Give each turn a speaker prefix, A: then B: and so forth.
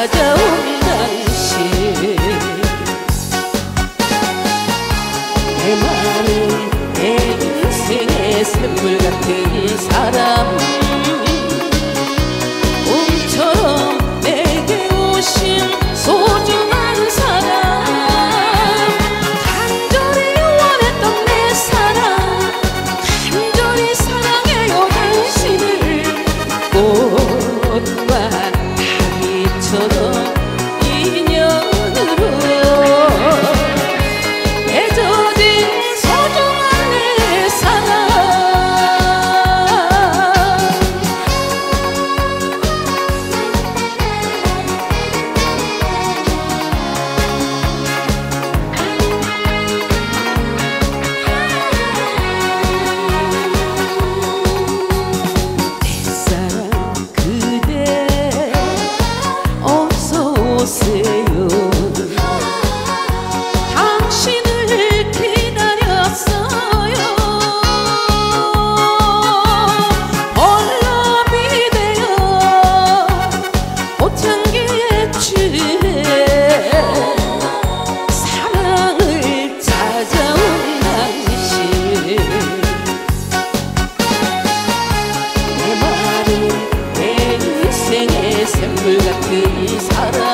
A: 찾아온 당신. 내 마음은 내 인생의 샘물 같은 사람. Bırakırız ara